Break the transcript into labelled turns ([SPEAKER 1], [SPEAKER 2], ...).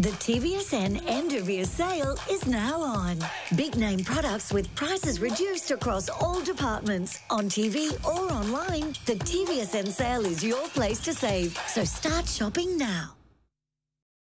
[SPEAKER 1] The TVSN end of year sale is now on. Big name products with prices reduced across all departments. On TV or online, the TVSN sale is your place to save. So start shopping now.